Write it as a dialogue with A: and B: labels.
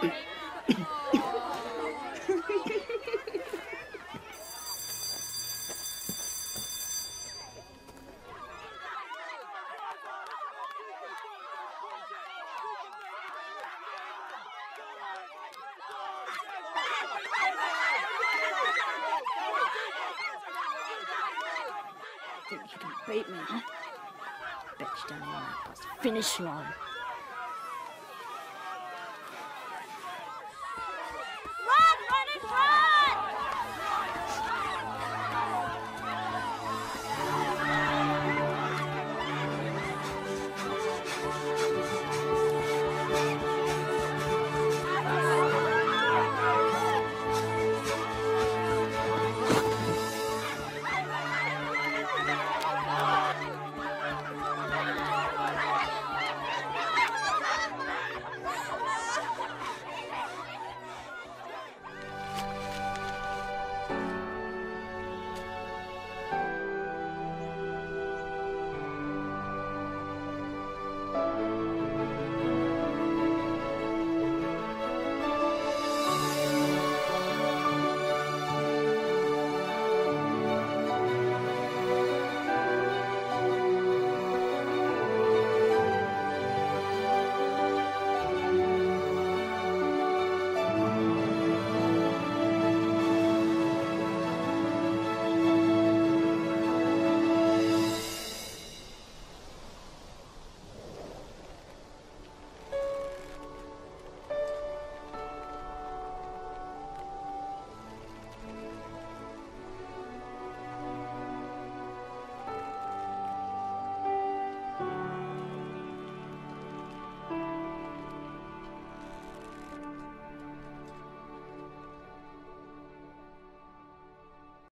A: Think you can beat me, huh? Bet you don't know past the finish line.
B: Run!